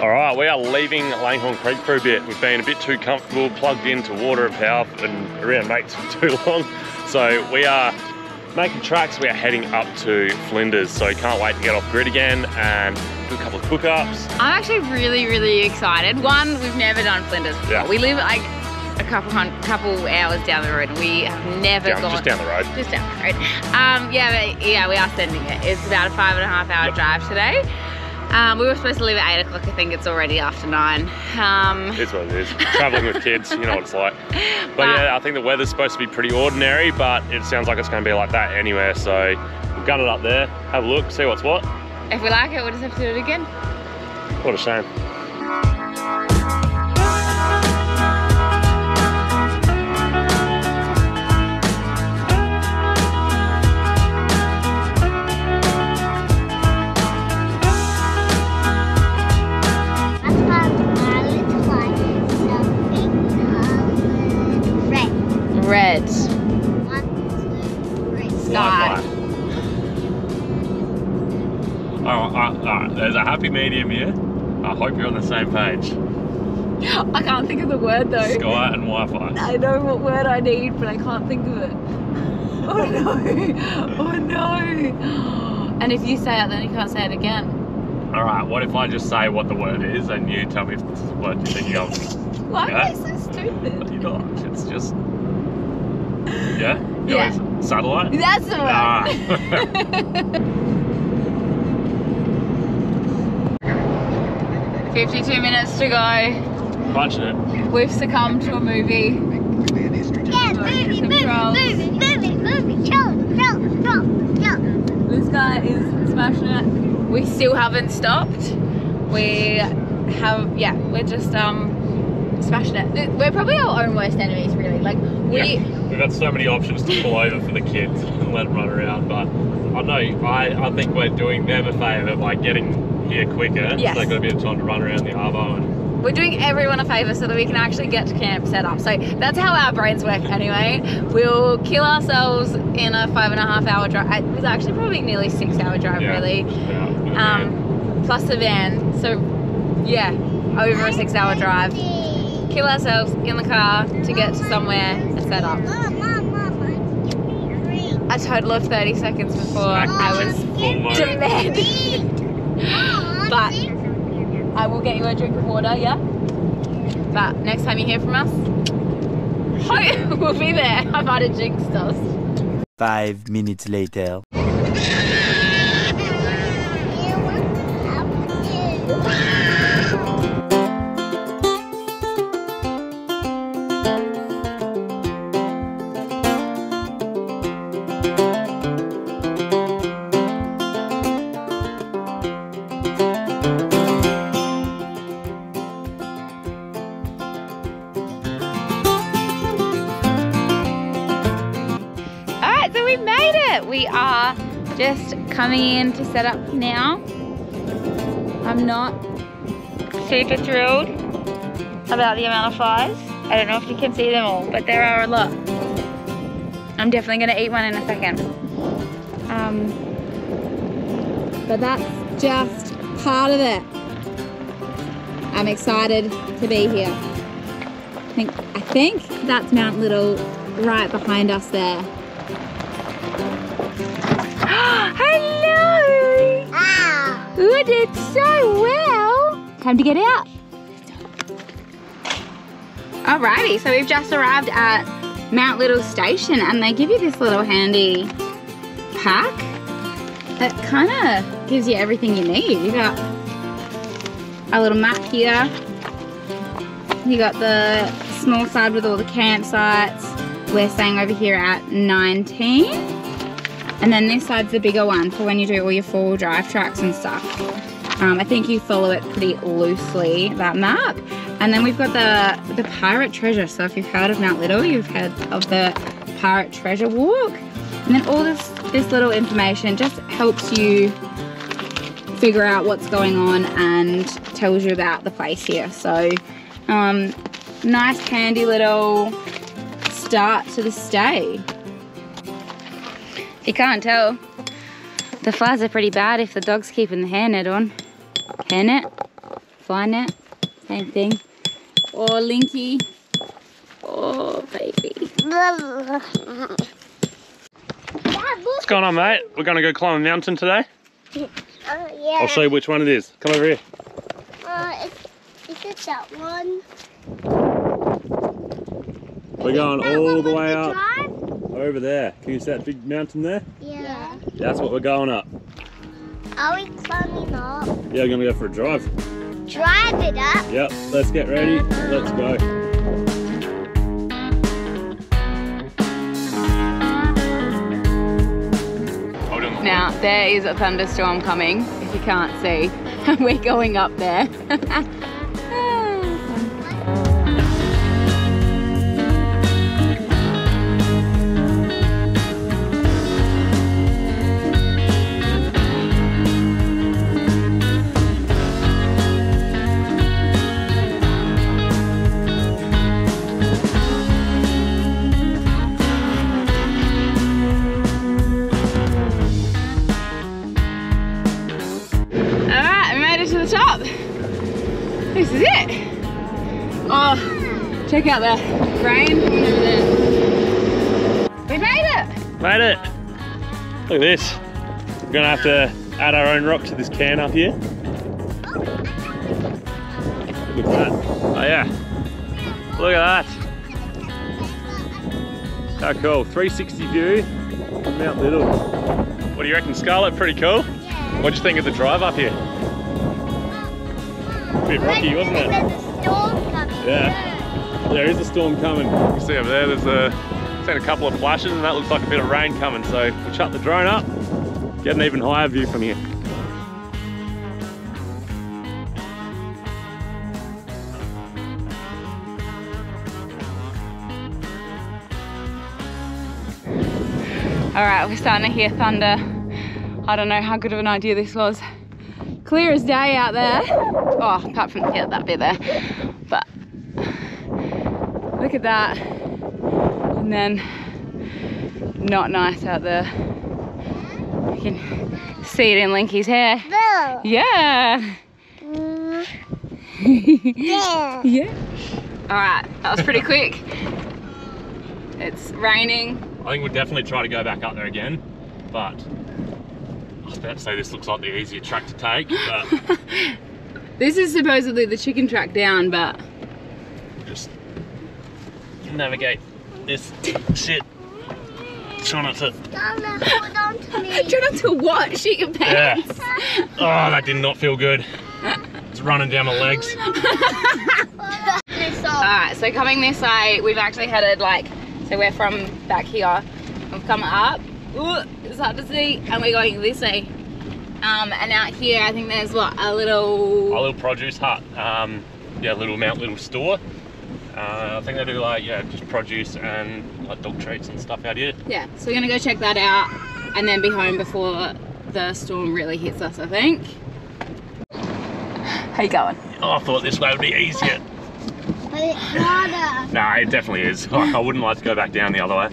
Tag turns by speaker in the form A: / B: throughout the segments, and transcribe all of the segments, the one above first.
A: All right, we are leaving Langhorne Creek for a bit. We've been a bit too comfortable, plugged into water and power and around mates for too long. So we are making tracks. We are heading up to Flinders. So can't wait to get off grid again and do a couple of cook-ups.
B: I'm actually really, really excited. One, we've never done Flinders before.
A: Yeah.
B: We live like a couple hun- couple hours down the road and we have never
A: Down,
B: gone
A: just down the road.
B: just down the road. Um, yeah, but yeah, we are sending it. It's about a five and a half hour
A: Yep.
B: drive today. Um, we were supposed to leave at eight o'clock. I think it's already after nine. Um,
A: It's what it is. Traveling with kids, you know what it's like. But
B: But-
A: yeah, I think the weather's supposed to be pretty ordinary, but it sounds like it's going to be like that anywhere. So we've gun it up there, have a look, see what's what.
B: if we like it, we'll just have to do it again.
A: What a shame.
C: Red.
B: Red.
C: One, two, three.
B: Sky.
A: Oh, uh, uh, there's a happy medium here. I hope you're on the same page.
B: I can't think of the word though.
A: Sky and Wi-Fi.
B: I know what word I need, but I can't think of it. Oh no! Oh no! And if you say it, then you can't say it again.
A: All right, what if I just say what the word is and you tell me if this is what you think you're
B: Why
A: Yeah.
B: am I so stupid?
A: You're not. It's just. Yeah?
B: Yeah.
A: Yours, Satellite?
B: That's the word.
A: Ah.
B: 52 minutes to go.
A: Punching it.
B: We've succumbed to a movie.
C: Yeah,
B: Going
C: movie, movie, movie, movie, movie. Show, show, show, show.
B: This guy is smashing it. We still haven't stopped. We have, yeah, we're just um smashing it. We're probably our own worst enemies, really. Like we.
A: Yeah. We've got so many options to pull over for the kids and let them run around, but I know, I, I think we're doing them a favour by getting here quicker.
B: Yes.
A: So they've got a bit of time to run around the Arvo and
B: We're doing everyone a favour so that we can actually get to camp set up. So that's how our brains work anyway. We'll kill ourselves in a five and a half hour drive. It was actually probably nearly six hour drive,
A: Yeah.
B: really.
A: yeah, in the van.
B: Um, plus the van. So yeah, over a six hour drive. Kill ourselves in the car to get to somewhere and set up.
C: Mom, mom, mom.
B: A total of 30 seconds before I was
A: full mode.
B: demanding. But I will get you a drink of water, yeah? But next time you hear from us, oh, we'll be there. I might have jinxed us.
D: Five minutes later.
B: Coming in to set up now. I'm not super thrilled about the amount of flies. I don't know if you can see them all, but there are a lot. I'm definitely gonna eat one in a second. Um, but that's just part of it. I'm excited to be here. I think, I think that's Mount Little right behind us there. We did so well. Time to get out. Alrighty, so we've just arrived at Mount Little Station and they give you this little handy pack that kind of gives you everything you need. You got a little map here. You got the small side with all the campsites. We're staying over here at 19. And then this side's the bigger one for when you do all your four-wheel drive tracks and stuff. Um, I think you follow it pretty loosely, that map. And then we've got the, the Pirate Treasure. So if you've heard of Mount Little, you've heard of the Pirate Treasure Walk. And then all this, this little information just helps you figure out what's going on and tells you about the place here. So um, nice handy little start to the stay. If you can't tell, the flies are pretty bad if the dog's keeping the hairnet on. Hairnet. fly net, same thing. Oh, Linky. Oh, baby.
A: What's going on, mate? We're gonna go climb a mountain today.
C: Oh, yeah.
A: I'll show you which one it is. Come over here.
C: Uh, is, is it that one?
A: We're going all the way up
C: drive?
A: Over there. Can you see that big mountain there?
C: Yeah.
A: That's what we're going up.
C: Are we climbing up?
A: Yeah, we're gonna go for a drive.
C: Drive it up.
A: Yep, let's get ready. Uh-huh. Let's go.
B: Now, there is a thunderstorm coming, if you can't see. We're going up there. check out the rain coming over there. We made it.
A: Made it. Look at this. We're gonna have to add our own rock to this can up here. Look at that. Oh yeah. Look at that. How cool. 360 view from Mount Little. What do you reckon, Scarlett? Pretty cool?
C: Yeah.
A: What'd you think of the drive up here? A bit rocky, wasn't it?
C: There's a storm coming.
A: Yeah. There is a storm coming. You can see over there, there's a, seen a couple of flashes and that looks like a bit of rain coming. So we'll shut the drone up, get an even higher view from here.
B: Alright, we're starting to hear thunder. I don't know how good of an idea this was. Clear as day out there. Oh, apart from yeah, that bit there. But look at that. And then not nice out there. You can see it in Linky's hair.
C: Bill.
B: Yeah.
C: Mm. Yeah.
B: Yeah. Alright, that was pretty quick. It's raining.
A: I think we'll definitely try to go back up there again, but I was about to say this looks like the easier track to take, but
B: This is supposedly the chicken track down, but
A: just navigate this shit. Try not to.
C: Donna, to
B: try not to what? Shit your
A: Yeah. Oh, that did not feel good. It's running down my legs.
B: Alright, so coming this way, we've actually headed like, so we're from back here. We've come up. Ooh, it's hard to see. And we're going this way. Um, and out here, I think there's what, a little.
A: A little produce hut. Um, yeah, little Mount Little store. Uh, I think they do like yeah, just produce and like dog treats and stuff out here.
B: Yeah, so we're gonna go check that out and then be home before the storm really hits us, I think. How you going?
A: Oh, I thought this way would be easier.
C: But it's harder.
A: Nah, it definitely is. Like, I wouldn't like to go back down the other way.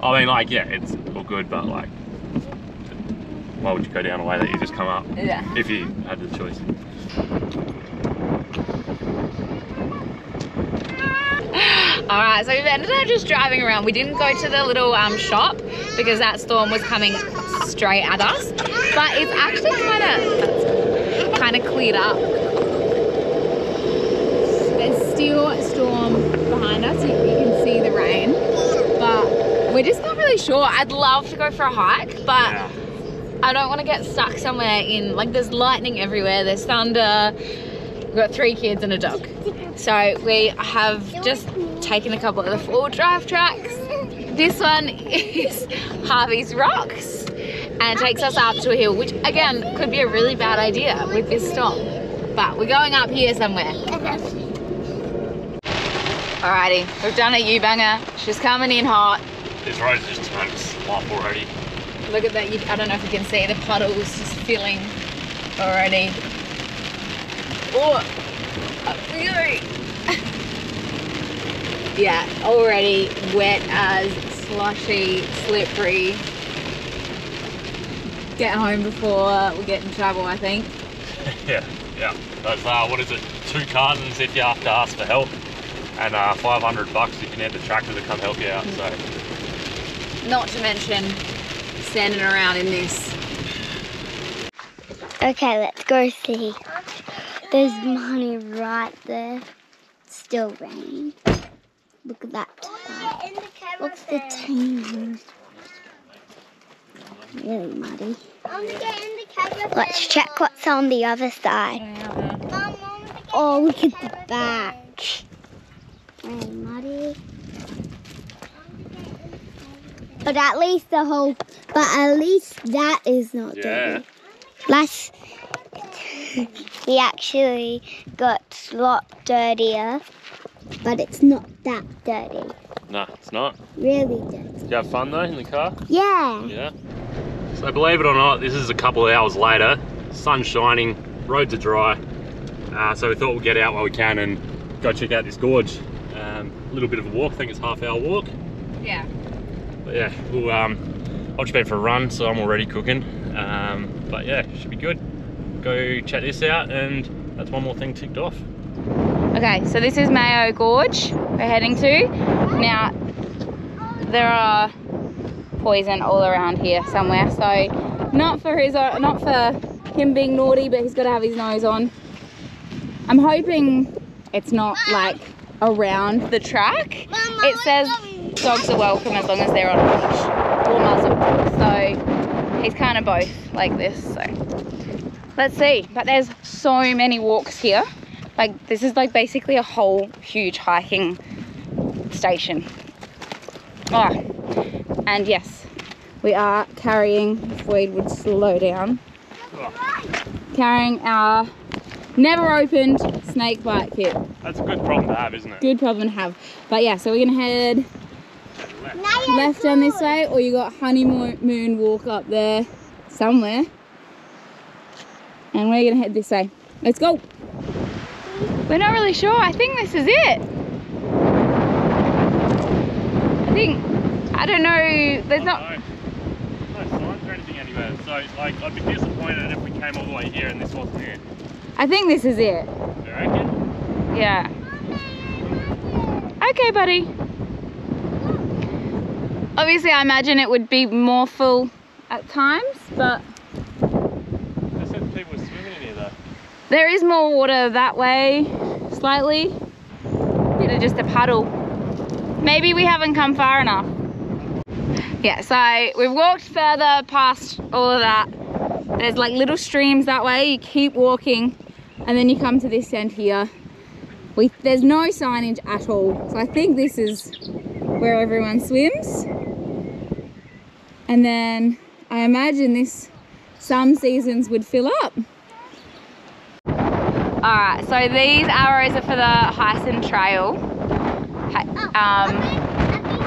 A: I mean, like, yeah, it's all good, but like, why would you go down a way that you just come up
B: Yeah.
A: if you had the choice?
B: Alright, so we've ended up just driving around. We didn't go to the little um, shop because that storm was coming straight at us. But it's actually kind of kind of cleared up. There's still a storm behind us. You, you can see the rain. But we're just not really sure. I'd love to go for a hike, but
A: Yeah.
B: I don't want to get stuck somewhere in like there's lightning everywhere, there's thunder. We've got three kids and a dog. So we have just taken a couple of the four drive tracks. This one is Harvey's Rocks and it takes us up to a hill, which again could be a really bad idea with this storm. But we're going up here somewhere. Alrighty, we've done a U-banger. She's coming in hot.
A: This road's just turned to slop already.
B: Look at that. You, I don't know if you can see the puddles just filling already. Oh, up we go. yeah, already wet as slushy, slippery. Get home before we get in trouble, I think.
A: yeah, Yeah. That's uh, what is it? Two cartons if you have to ask for help, and uh, 500 bucks if you need the tractor to come help you out. So
B: Not to mention standing around in this.
C: Okay, let's go see. There's money right there. It's still raining. Look at that tide. What's the team? Really muddy. Let's check what's on the other side. Oh, look at the back. Really muddy. But at least the whole, but at least that is not
A: yeah.
C: dirty. Last, we actually got a lot dirtier, but it's not that dirty.
A: No, it's not.
C: Really dirty.
A: Did you have fun though in the car?
C: Yeah.
A: Yeah. So believe it or not, this is a couple of hours later. Sun's shining, roads are dry. Uh, so we thought we'd get out while we can and go check out this gorge. Um, a little bit of a walk. I think it's half hour walk.
B: Yeah.
A: But yeah, we'll, um, I've just been for a run, so I'm already cooking. Um, but yeah, should be good. Go check this out, and that's one more thing ticked off.
B: Okay, so this is Mayo Gorge we're heading to. Now, there are poison all around here somewhere, so not for his own, not for him being naughty, but he's got to have his nose on. I'm hoping it's not like around the track. It says dogs are welcome as long as they're on a leash or muzzle. So he's kind of both like this. So let's see. But there's so many walks here. Like this is like basically a whole huge hiking station. Oh, and yes, we are carrying, if Wade would slow down, carrying our never opened snake bite kit.
A: That's a good problem to have, isn't it?
B: Good problem to have. But yeah, so we're gonna head left down this way, or you got honeymoon walk up there somewhere. And we're gonna head this way. Let's go. We're not really sure. I think this is it. I think, I don't know, there's not,
A: No, no signs or anything anywhere. So like, I'd be disappointed if we came all the way here and this wasn't it.
B: I think this is it.
A: You reckon?
B: Yeah. Okay, buddy. Obviously, I imagine it would be more full at times, but
A: They said people were swimming in here though.
B: There is more water that way, slightly. Bit of just a puddle. Maybe we haven't come far enough. Yeah, so we've walked further past all of that. There's like little streams that way. You keep walking, and then you come to this end here. We there's no signage at all. So I think this is where everyone swims. And then I imagine this some seasons would fill up. Alright, so these arrows are for the Heysen Trail. Um,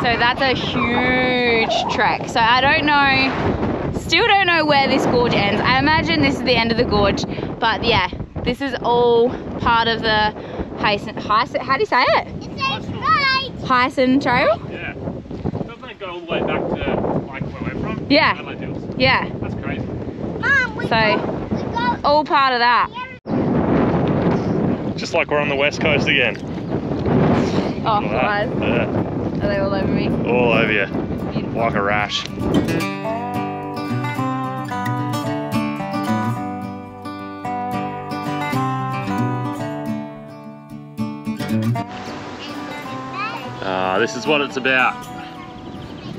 B: so that's a huge trek. So I don't know, still don't know where this gorge ends. I imagine this is the end of the gorge, but yeah, this is all part of the Heysen, Heysen how do you say it? Heysen Trail?
A: Yeah. Doesn't it go all the way back to like where we're from?
B: Yeah. Yeah,
A: That's crazy.
B: Mom, so all part of that.
A: Just like we're on the west coast again.
B: Oh, flies.
A: Yeah.
B: Are they all over me?
A: All over you. Like a rash. Uh, this is what it's about.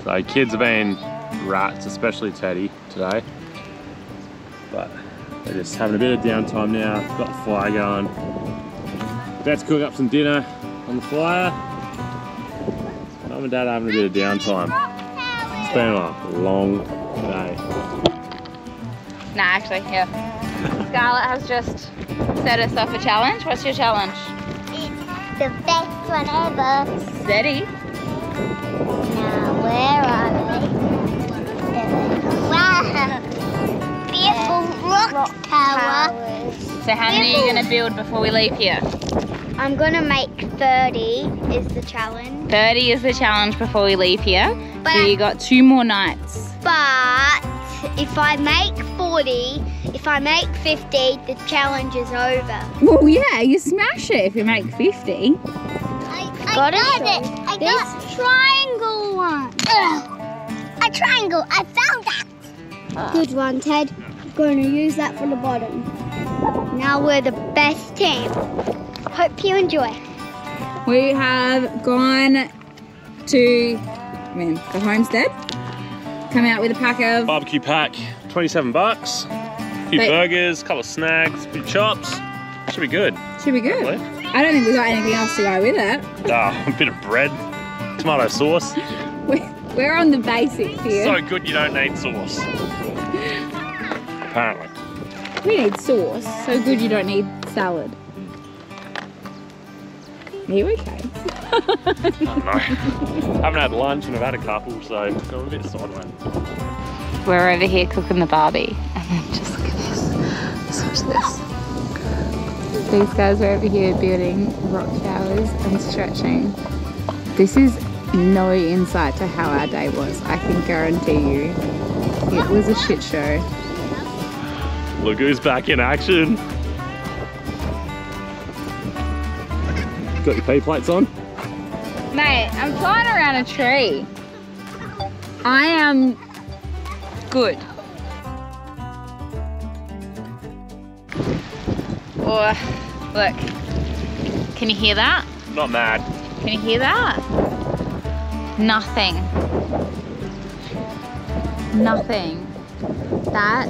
A: So kids have been rats, especially Teddy today. But they're just having a bit of downtime now. Got the fire going. About to cook up some dinner on the fire. Mum and Dad are having a bit of downtime. It's been a long day.
B: Nah, actually, yeah. Scarlett has just set us up a challenge. What's your challenge?
C: The best one ever.
B: Steady.
C: Now, where are we? Wow. Beautiful rock, tower.
B: So how many are you going to build before we leave here?
C: I'm gonna make 30 is the challenge.
B: 30 is the challenge before we leave here.
C: But
B: So you got two more nights.
C: But if I make 40, if
E: if I make 50, the challenge is over.
B: Well, yeah, you smash it if you make 50.
E: I, I got it. I
B: This-
E: got triangle one. A triangle. I found that. Ah. Good one, Ted. I'm going to use that for the bottom. Now we're the best team. Hope you enjoy.
B: We have gone to, I mean, the homestead. Come out with a pack of,
A: Barbecue pack, 27 bucks. A few
B: But-
A: burgers, a couple of snacks, a few chops. Should be good.
B: should be good. I don't think we've got anything else to go with it.
A: Ah, a bit of bread, tomato sauce.
B: We're, we're on the basics here.
A: So good you don't need sauce. Apparently.
B: We need sauce. So good you don't need salad. Are you okay?
A: I don't know. Haven't had lunch and I've had a couple, so I'm a bit sideways.
B: We're over here cooking the barbie. And then just look at this. Just watch this. These guys are over here building rock towers and stretching. This is no insight to how our day was. I can guarantee you. It was a shit show.
A: Look who's back in action. Got your P plates on?
B: Mate, I'm flying around a tree. I am good. Or, look, can you hear that?
A: Not mad.
B: Can you hear that? Nothing. Nothing. That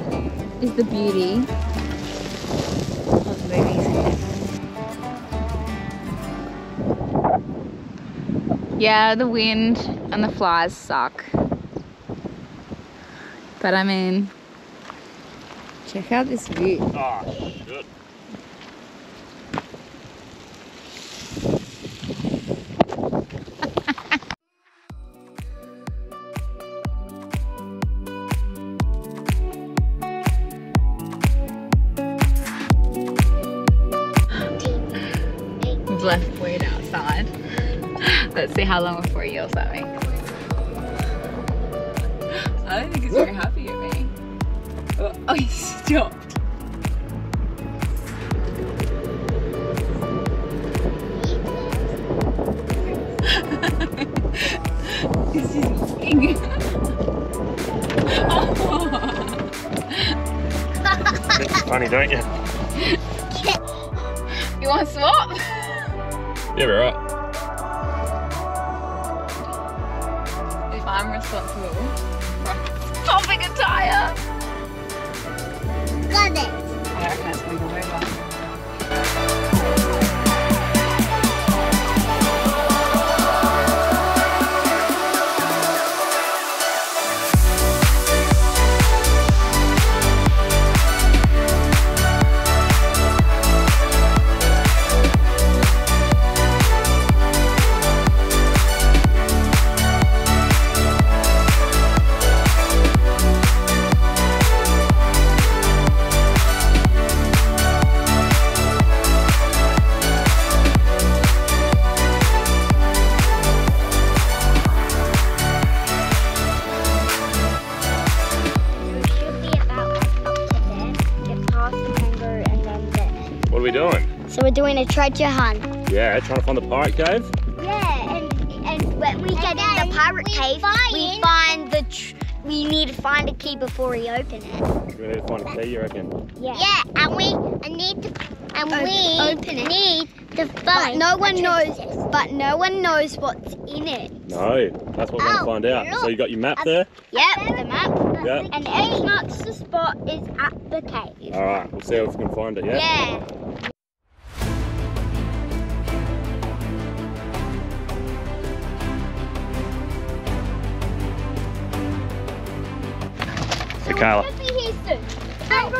B: is the beauty Yeah, the wind and the flies suck. But I mean, check out this view.
A: Ah, Good.
B: We've left weed outside. Let's see how long before he yells at me. I don't think he's very happy at me. Uh, oh, oh, he stopped. This is big.
A: Funny, don't you?
B: You want to swap?
A: Yeah, we're right.
B: Responsible for popping a tire.
E: Got it. So we're doing a treasure hunt.
A: Yeah, trying to find the pirate cave.
E: Yeah, and and when we get in the pirate cave, we find the. Tr- we need to find a key before we open it.
A: We need to find a key, you reckon?
E: Yeah. Yeah, and we I need to and we open it. need to find. But no one knows. But no one knows what's in it.
A: No, that's what we're going to
E: Oh,
A: find out. So you got your map there?
E: Yep, the map.
A: Yep.
E: And X marks the spot is at the cave.
A: All right, we'll see if we can find it, yeah?
E: Yeah.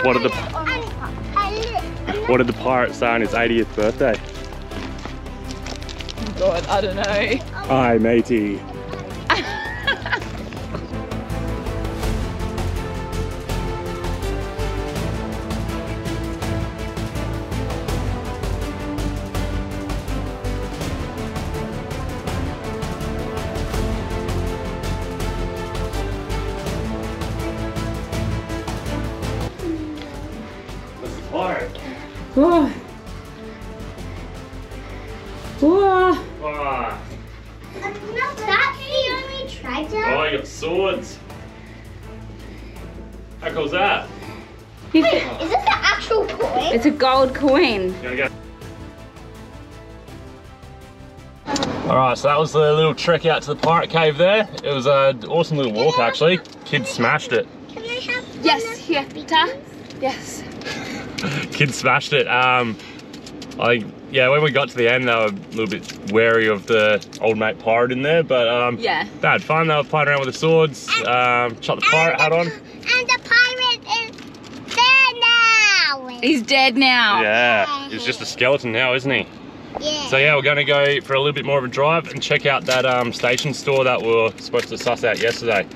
A: What are the- what did the pirate say on his 80th birthday?
B: God, I don't know.
A: Hi, matey.
B: Oh. Oh.
A: Ah,
C: That's the only treasure.
A: oh, you got swords. How cool's that?
B: You
C: Wait,
B: thi-
C: is this the actual coin?
B: It's a gold coin.
A: Go? All right, so that was the little trek out to the pirate cave there. It was an awesome little walk, actually. Kids smashed it.
C: Can I have
B: Yes, here, Ta. Yes.
A: Kids smashed it. Um, I yeah, when we got to the end, they were a little bit wary of the old mate pirate in there, but um,
B: Yeah.
A: they had fun. They were playing around with the swords. Um, shot the pirate hat on.
C: And the pirate is there now.
B: He's dead now.
A: Yeah, he's just a skeleton now, isn't he?
C: Yeah.
A: So yeah, we're going to go for a little bit more of a drive and check out that um, station store that we were supposed to suss out yesterday.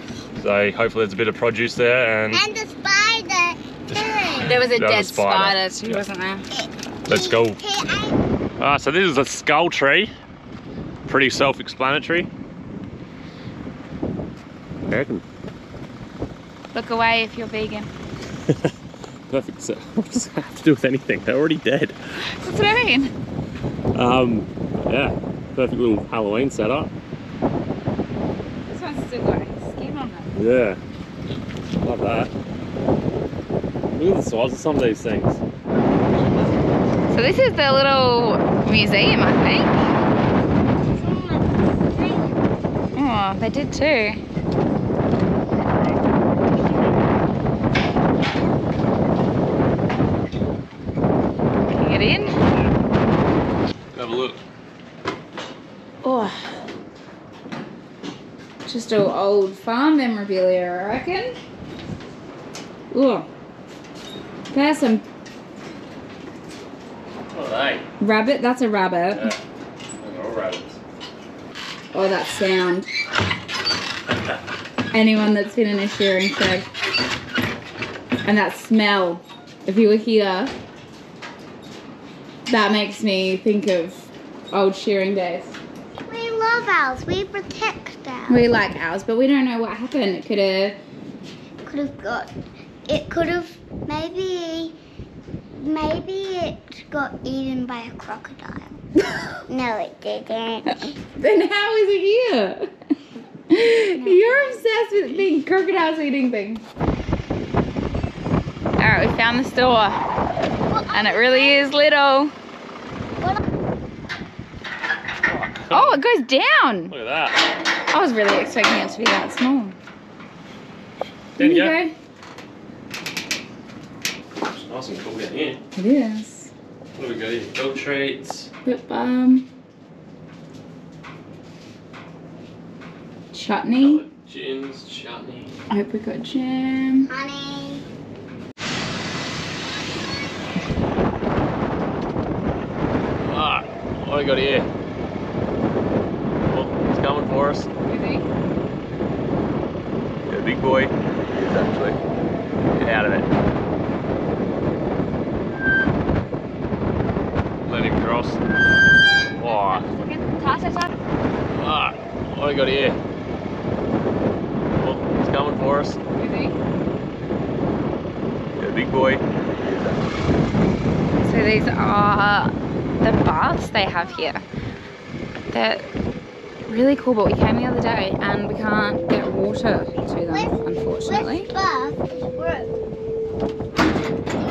A: So hopefully there's a bit of produce there, and
C: And the spider. Too.
B: There was a dead
A: spider.
B: spider, too,
A: Yeah.
B: wasn't there?
A: let's go.
C: Hey, I,
A: Ah, so this is a skull tree. Pretty self-explanatory. I reckon.
B: Look away if you're vegan.
A: Perfect. So what does that have to do with anything? They're already dead.
B: That's what I mean.
A: Um, yeah, perfect little Halloween setup.
B: This one's still got skin on it.
A: Yeah, love that. Look at the size of some of these things.
B: So this is the little museum, I think. Oh, they did too. Can you get in?
A: Have a look.
B: Oh. Just all old farm memorabilia, I reckon. Oh. There's some
A: What are they?
B: rabbit. That's a rabbit.
A: Yeah, they're rabbits.
B: Oh, that sound. Anyone that's been in a shearing shed. And that smell. If you were here, that makes me think of old shearing days.
C: we love owls. We protect them.
B: We like ours, but we don't know what happened. It could have.
C: could have got. It could have maybe. Maybe it got eaten by a crocodile. no, it didn't.
B: Then how is it here? You're obsessed with being crocodiles eating things. Alright, we found the store. And it really is little. Oh, it goes down.
A: Look at that.
B: I was really expecting it to be that small.
A: There you
B: There
A: go. It's cool.
B: It is.
A: What do we got here? Dog treats.
B: Lip balm. Chutney.
A: Gins, chutney.
B: Apricot jam.
C: Honey.
A: Ah, what do we got here? Oh, he's coming for us. Yeah, big boy. He is actually. Get out of it. Let. Oh, ah, what do we got here? Oh, he's coming for us. Yeah, big boy. He is actually.
B: So these are the baths they have here. They're really cool, but we came the other day and we can't get water to them, unfortunately.
C: Which bus is blue?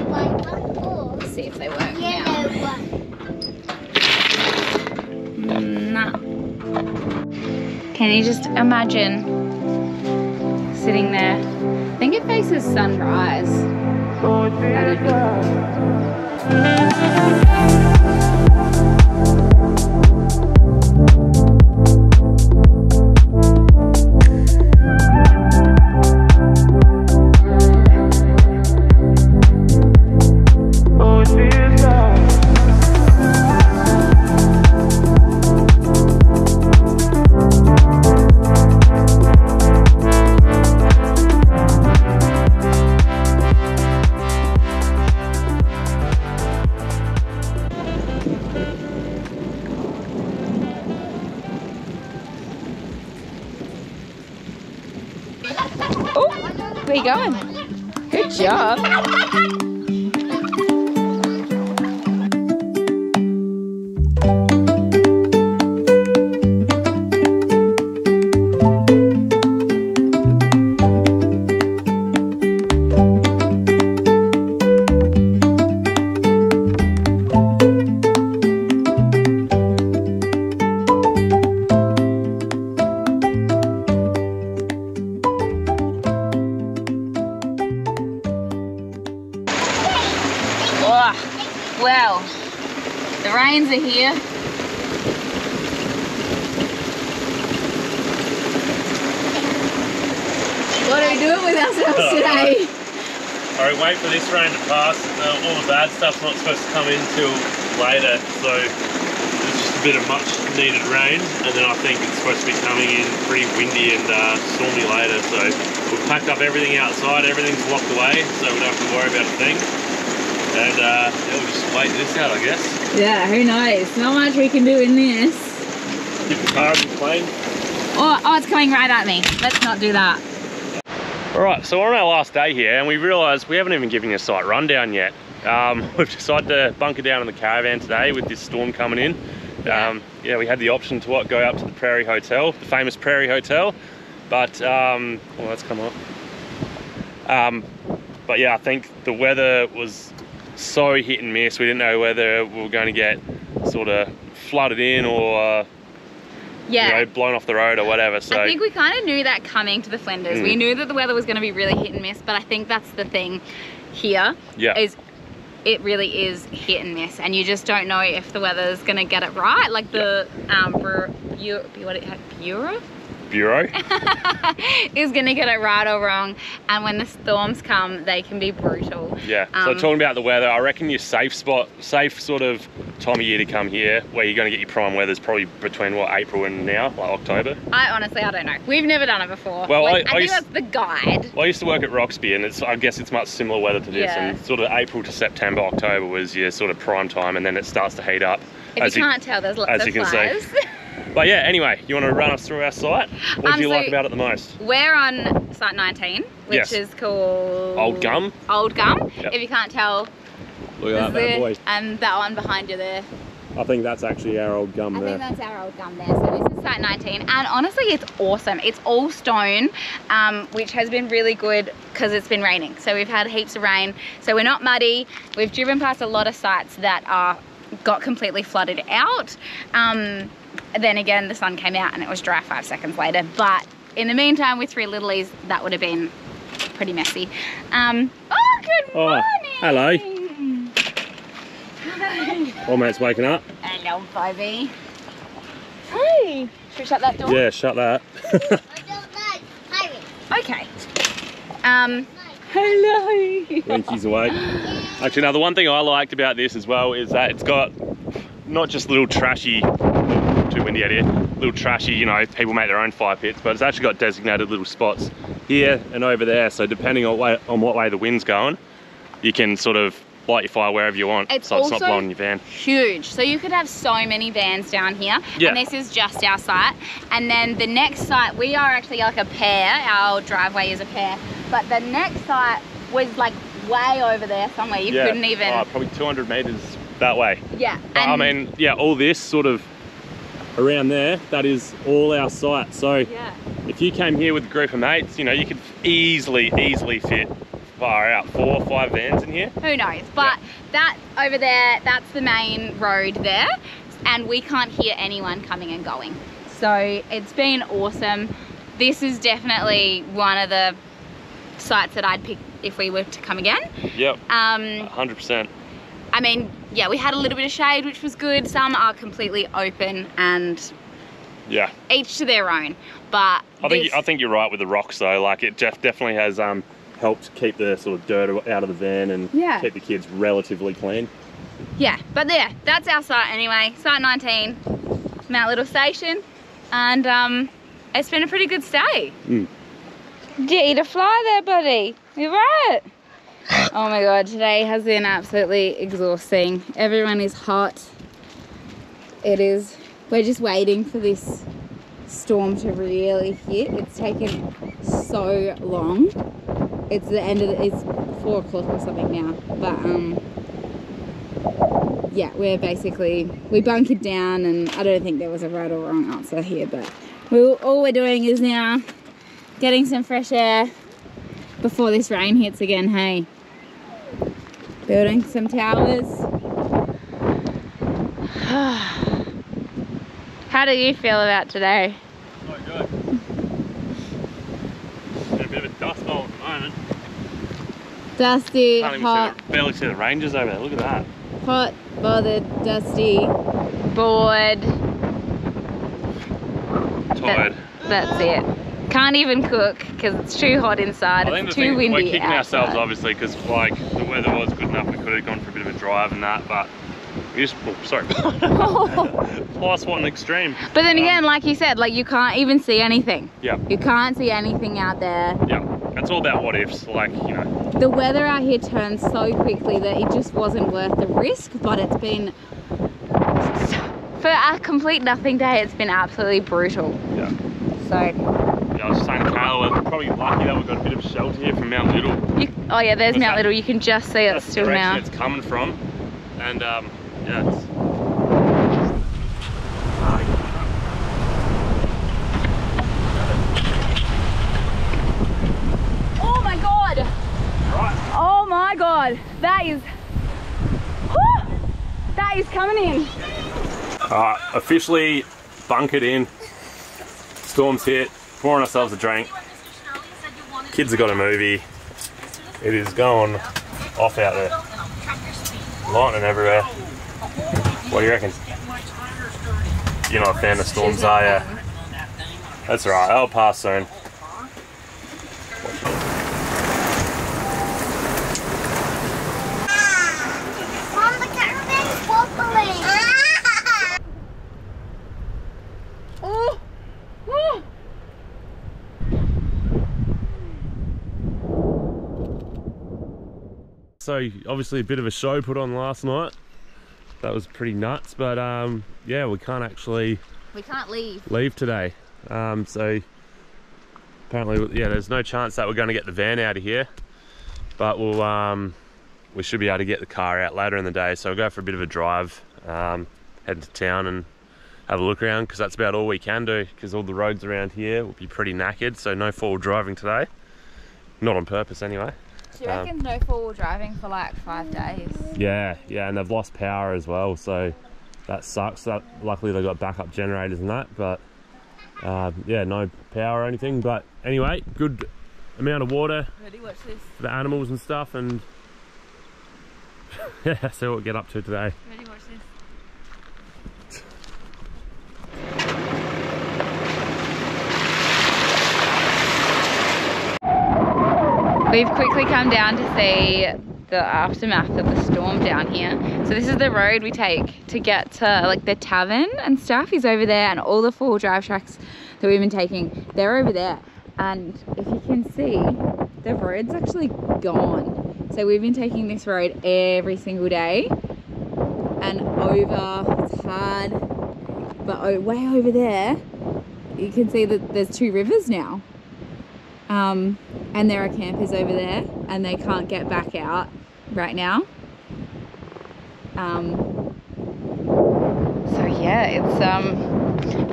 C: One or
B: Let's see if they work now. Mm, Can you just imagine sitting there? I think it faces sunrise. That'd be the
A: stuff's not supposed to come in till later, so it's just a bit of much needed rain, and then I think it's supposed to be coming in pretty windy and uh, stormy later. So we've packed up everything outside, everything's locked away, so we don't have to worry about a thing. And uh, yeah, we'll just wait this out, I guess.
B: Yeah, who knows? Not much we can do in this.
A: Keep the car in plane.
B: Oh, oh, it's coming right at me. Let's not do that.
A: All right, so we're on our last day here, and we realised we haven't even given you a site rundown yet. Um, we've decided to bunker down in the caravan today with this storm coming in.
B: Yeah.
A: Um, yeah, we had the option to what, go up to the Prairie Hotel, the famous Prairie Hotel, but um, well, let's come up. Um, but yeah, I think the weather was so hit and miss. We didn't know whether we were going to get sort of flooded in or uh,
B: Yeah.
A: you know blown off the road or whatever. So
B: I think we kind of knew that coming to the Flinders. We
A: Mm.
B: knew that the weather was going to be really hit and miss, but I think that's the thing here
A: yeah,
B: is it really is hit and miss, and you just don't know if the weather's going to get it right. Like the um, Bureau, Bu- what it, Bureau
A: Bureau.
B: is going to get it right or wrong, and when the storms come, they can be brutal.
A: Yeah. so
B: Um,
A: talking about the weather, I reckon your safe spot, safe sort of time of year to come here, where you're going to get your prime weather is probably between what April and now, like October.
B: I honestly, I don't know. We've never done it before.
A: Well,
B: like,
A: I-
B: I,
A: I
B: think
A: used-
B: that's the guide.
A: Well, I used to work at Roxby, and it's I guess it's much similar weather to this.
B: Yeah.
A: And sort of April to September, October was your sort of prime time, and then it starts to heat up.
B: If
A: as
B: you
A: you-
B: can't tell, there's lots
A: as
B: of
A: you can see.
B: flies.
A: But yeah, anyway, you want to run us through our site? What
B: Um,
A: do you
B: so-
A: like about it the most?
B: We're on site 19, which
A: Yes.
B: is called
A: Old Gum.
B: Old Gum.
A: Yep.
B: If you can't tell,
A: Look
B: this is it, and that one behind you there.
A: I think that's actually our old gum there.
B: I think that's our old gum there. So this is site 19, and honestly, it's awesome. It's all stone, um, which has been really good because it's been raining. So we've had heaps of rain, so we're not muddy. We've driven past a lot of sites that are got completely flooded out. Um, then again, the sun came out and it was dry five seconds later. But in the meantime, with three littlies, that would have been pretty messy. Um, oh, good
A: Oh,
B: morning.
A: hello.
B: Hi.
A: Old mate's waking up.
B: Hello, Bobby. Hey. Should we shut that door?
A: Yeah, shut that.
C: I don't like pirates.
B: Okay. Um. Hello.
A: Winky's awake. Actually, now the one thing I liked about this as well is that it's got not just little trashy, too windy out here, little trashy, you know, people make their own fire pits, but it's actually got designated little spots here and over there. So depending on, way, on what way the wind's going, you can sort of light your fire wherever you want.
B: It's
A: so it's not blowing your van.
B: Huge. So you could have so many vans down here.
A: Yeah.
B: And this is just our site. And then the next site, we are actually like a pair. Our driveway is a pair. But the next site was like way over there somewhere. You
A: yeah.
B: couldn't even.
A: Oh, probably 200 meters that way.
B: yeah.
A: But, I mean, yeah, all this sort of around there, that is all our site. So
B: Yeah.
A: if you came here with a group of mates, you know, you could easily, easily fit far out four or five vans in here.
B: Who knows? But that over there, that's the main road there, and we can't hear anyone coming and going. So it's been awesome. This is definitely one of the sites that I'd pick if we were to come again.
A: Yep,
B: Um,
A: 100%.
B: I mean, yeah, we had a little bit of shade, which was good. Some are completely open and
A: Yeah,
B: each to their own. But
A: I think
B: this-
A: I think you're right with the rocks though. Like it def- definitely has um, helped keep the sort of dirt out of the van and
B: Yeah.
A: keep the kids relatively clean.
B: Yeah, but yeah, that's our site anyway. Site 19, Mount Little Station. And um, it's been a pretty good stay.
A: Mm.
B: Did you eat a fly there, buddy? You're right. Oh my god, today has been absolutely exhausting. Everyone is hot. It is, we're just waiting for this storm to really hit. It's taken so long. It's the end of the, it's four o'clock or something now. But um, yeah, we're basically we bunkered down, and I don't think there was a right or wrong answer here, but we all we're doing is now getting some fresh air before this rain hits again. Hey, building some towers. How do you feel about today?
A: Oh, good. a bit of a dust bowl at the moment.
B: Dusty, hot,
A: see the, barely see the ranges over there. Look at that.
B: hot, bothered, dusty, bored.
A: Tired.
B: That's it. Can't even cook because it's too hot inside.
A: I think
B: It's
A: the
B: too
A: thing,
B: windy
A: we're kicking
B: outside.
A: ourselves obviously because like the weather was good enough. We could have gone for a bit of a drive and that, but we just oh, sorry. Fly swatting extreme.
B: But then
A: Um,
B: again, like you said, like you can't even see anything.
A: Yeah,
B: You can't see anything out there.
A: yeah. It's all about what ifs. Like you know,
B: The weather out here turns so quickly that it just wasn't worth the risk, but it's been for a complete nothing day, it's been absolutely brutal.
A: yeah.
B: So
A: Yeah, I was saying to we're probably lucky that we've got a bit of shelter here from Mount Little.
B: you, oh yeah, there's Mount
A: that-
B: Little. You can just see it still now.
A: it's coming from. And um, yeah, it's
B: Oh my god!
A: right.
B: Oh my god! That is. Whew! that is coming in.
A: Alright, officially bunkered in. Storm's hit, pouring ourselves a drink. Kids have got a movie. It is going off out there. Lightning everywhere. What do you reckon? You're not a fan of storms, are you? That's right, I'll pass soon.
C: Mom, the caravan's wobbling.
B: Oh! Oh!
A: So obviously a bit of a show put on last night. That was pretty nuts, but um, yeah, we can't actually
B: We can't leave.
A: leave today. Um, so apparently, yeah, there's no chance that we're going to get the van out of here, but we'll um, we should be able to get the car out later in the day. So we'll go for a bit of a drive, um, head to town and have a look around because that's about all we can do because all the roads around here will be pretty knackered. So no forward driving today, not on purpose anyway.
B: Do you
A: Um,
B: reckon no four-wheel driving for like five days?
A: Yeah, yeah, and they've lost power as well, so that sucks. That luckily they've got backup generators and that, but um, yeah, no power or anything. But anyway, good amount of water
B: Ready? Watch this.
A: for the animals and stuff, and yeah, see what we get up to today.
B: Ready? We've quickly come down to see the aftermath of the storm down here. So this is the road we take to get to like the tavern and stuff is over there and all the four drive tracks that we've been taking, they're over there. And if you can see, the road's actually gone. So we've been taking this road every single day and over, it's hard, but way over there, you can see that there's two rivers now. Um, and there are campers over there and they can't get back out right now. Um, so yeah, it's um,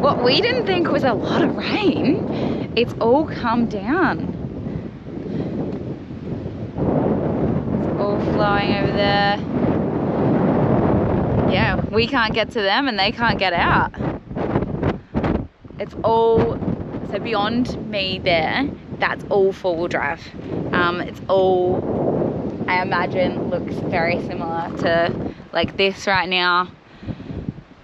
B: what we didn't think was a lot of rain. It's all come down. It's all flowing over there. Yeah, we can't get to them and they can't get out. It's all so beyond me there that's all four-wheel drive. Um, it's all I imagine looks very similar to like this right now.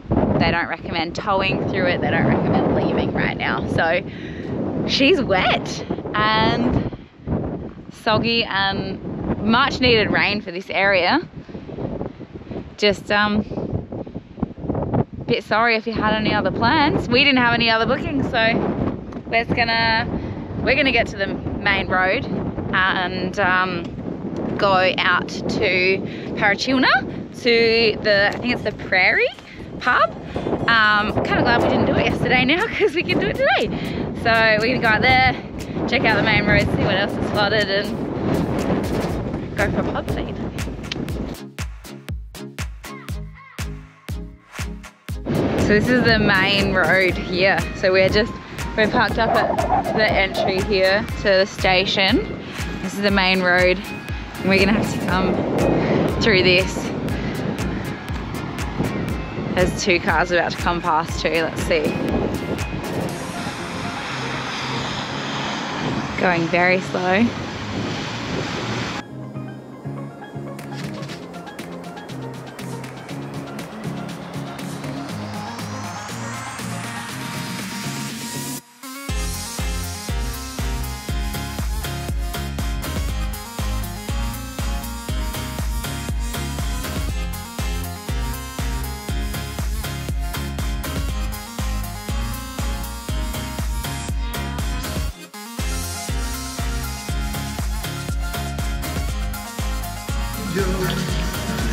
B: They don't recommend towing through it. They don't recommend leaving right now. So she's wet and soggy and much needed rain for this area. Just um bit sorry if you had any other plans. We didn't have any other bookings so we're just gonna we're gonna get to the main road and um, go out to Parachilna to the I think it's the Prairie pub. Um, kind of glad we didn't do it yesterday now because we can do it today. So we're gonna go out there, check out the main road, see what else is spotted, and go for a pub feed. So this is the main road here. So we're just we're parked up at the entry here to the station. This is the main road. And we're gonna have to come through this. There's two cars about to come past too, let's see. Going very slow.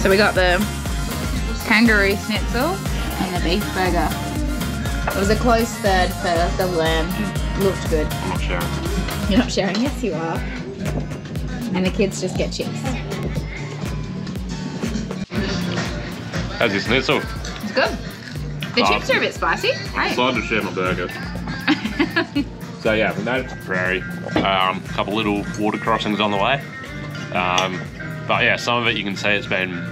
B: So we got the kangaroo schnitzel and the beef burger. It was a close third for the lamb. Looked good.
A: I'm not sharing.
B: You're not sharing? Yes, you are. And the kids just get chips.
A: How's your schnitzel?
B: It's good. The
A: Oh.
B: chips are a bit spicy. Right.
A: Decided to share my burger. so yeah, we made it to Prairie. Um, a couple little water crossings on the way. Um, but yeah, some of it you can see it's been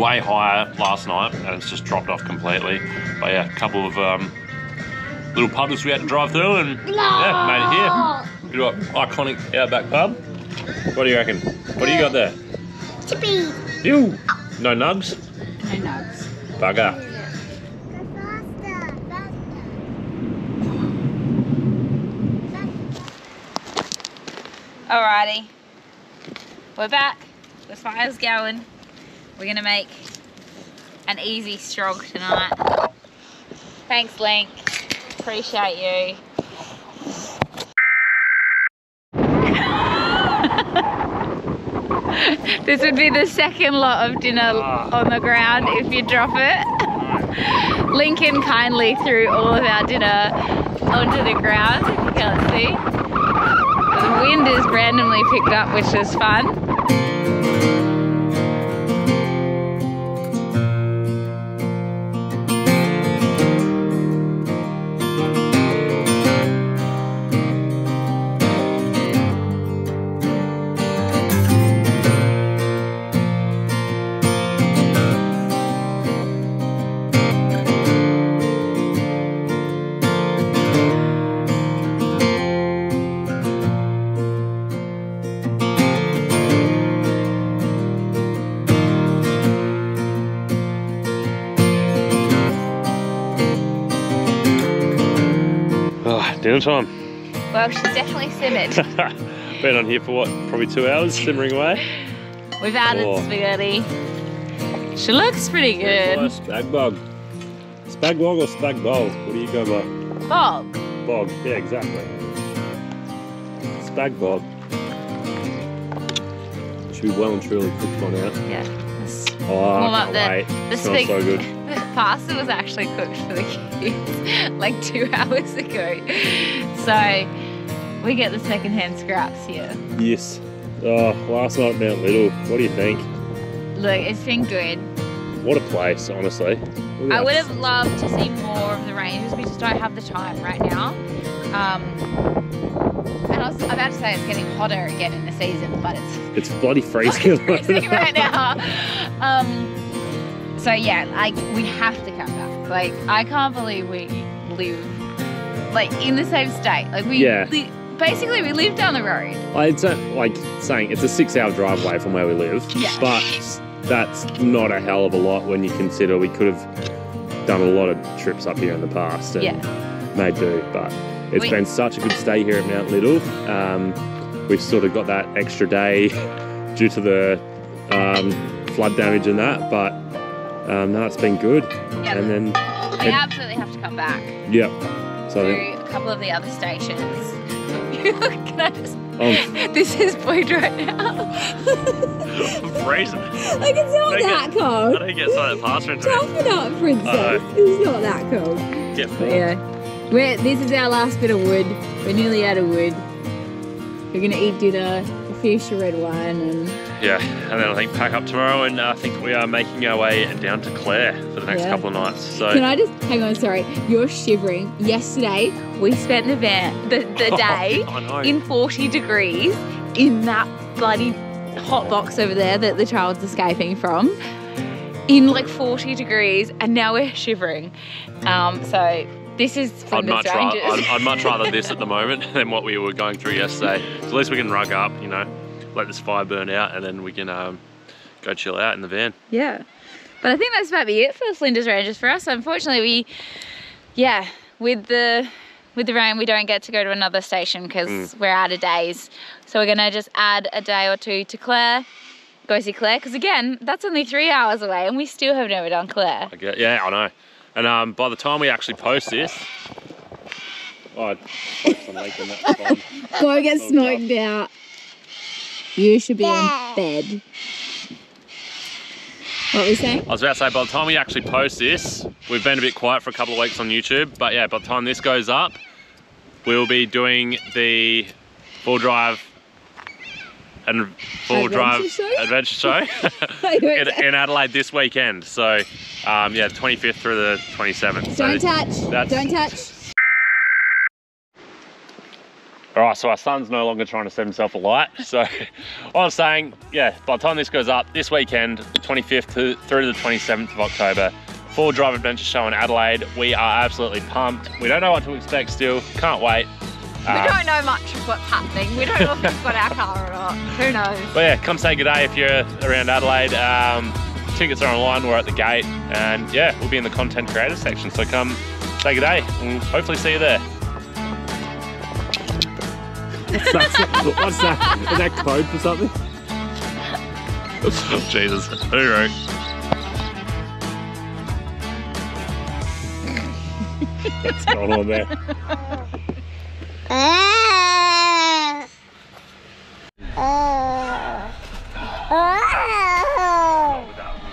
A: way higher last night and it's just dropped off completely. But yeah, a couple of um, little puddles we had to drive through and yeah, made it here. Bit of iconic outback pub. What do you reckon? What do you got there?
C: Chippy.
A: Ew. No nugs?
B: No nugs.
A: Bugger.
B: Alrighty. We're back. The fire's going. We're gonna make an easy strog tonight. Thanks, Link. Appreciate you. this would be the second lot of dinner on the ground if you drop it. Lincoln kindly threw all of our dinner onto the ground, if you can't see. The wind is randomly picked up, which is fun.
A: Oh, time.
B: Well, she's definitely simmered.
A: Been on here for what? Probably two hours, simmering away.
B: We've added
A: Oh.
B: spaghetti. She looks pretty good.
A: Spag bog. Spag bog or spag bowl? What do you go by?
B: Bog.
A: Bog. Yeah, exactly. Spag bog. Should be well and truly cooked one out.
B: Yeah.
A: Oh,
B: Warm up the-
A: wait.
B: the
A: smells so good.
B: The pasta was actually cooked for the kids like two hours ago. So we get the secondhand scraps here.
A: Yes. Oh, last night Mount Little. What do you think?
B: Look, it's been good.
A: What a place, honestly.
B: I would have loved to see more of the ranges. We just don't have the time right now. Um, and I was about to say it's getting hotter again in the season, but it's
A: It's bloody freezing.
B: freezing right now. Um, so yeah, like we have to come. Like I can't believe we live like in the same state. Like we
A: Yeah.
B: li- basically we live down the road.
A: It's a, like saying it's a six-hour drive away from where we live,
B: Yeah.
A: but that's not a hell of a lot when you consider we could have done a lot of trips up here in the past and
B: Yeah.
A: made do. But it's
B: We-
A: been such a good stay here at Mount Little. Um, we've sort of got that extra day due to the um, flood damage and that, but um, no, it's been good.
B: Yeah.
A: And then,
B: We
A: and-
B: absolutely have to come back
A: yep. So I think
B: to a couple of the other stations. Can I just?
A: um,
B: This is Boyd right now.
A: I'm freezing.
F: Like it's not
A: Make it-
F: that cold.
A: don't get some of that pasta into
F: Toughen up, princess.
A: Uh-oh.
F: it's not that cold.
A: Get
F: But yeah, we're, this is our last bit of wood. We're nearly out of wood. We're gonna eat dinner, a fish, a red wine, and
A: Yeah, and then I think pack up tomorrow, and I think we are making our way down to Clare for the next
F: Yeah.
A: couple of nights. So
F: can I just hang on? Sorry, you're shivering. Yesterday,
B: We spent the van the, the day
A: I know.
B: in 40 degrees in that bloody hot box over there that the child's escaping from in like 40 degrees and now we're shivering um, so this is
A: I'd
B: Flinders
A: much, rather,
B: Ranges.
A: I'd, I'd much rather this at the moment than what we were going through yesterday. So at least we can rug up, you know, let this fire burn out, and then we can um, go chill out in the van.
B: yeah but I think that's about be it for the Flinders Ranges for us unfortunately we yeah with the with the rain we don't get to go to another station because
A: Mm.
B: we're out of days so we're gonna just add a day or two to Clare go see Clare because again that's only three hours away and we still have never done Clare
A: I get, yeah, I know. And um, by the time we actually post this, oh, I'm making that
F: go get smoked out. You should be
C: Yeah.
F: in bed. What were we saying?
A: I was about to say, by the time we actually post this, we've been a bit quiet for a couple of weeks on YouTube, but yeah, by the time this goes up, we'll be doing the full drive and full
F: Adventure
A: drive
F: show?
A: adventure show in, in Adelaide this weekend. So um, yeah, 25th through the 27th.
F: Don't touch.
A: that's-
F: Don't touch.
A: All right, so our son's no longer trying to set himself alight. So what I'm saying, yeah, by the time this goes up, this weekend, 25th to, through to the 27th of October, full drive adventure show in Adelaide. We are absolutely pumped. We don't know what to expect still. Can't wait.
B: We
A: Um,
B: don't know much of what's happening. We don't know if we've got our car or not. Who knows?
A: But yeah, come say good day if you're around Adelaide. Um, tickets are online. We're at the gate, and yeah, we'll be in the content creator section. So come say good day. We'll hopefully see you there. What's that? What's that? Is that code for something? oh, Jesus. All right. What's going on there? Ah. Ah.
C: Ah.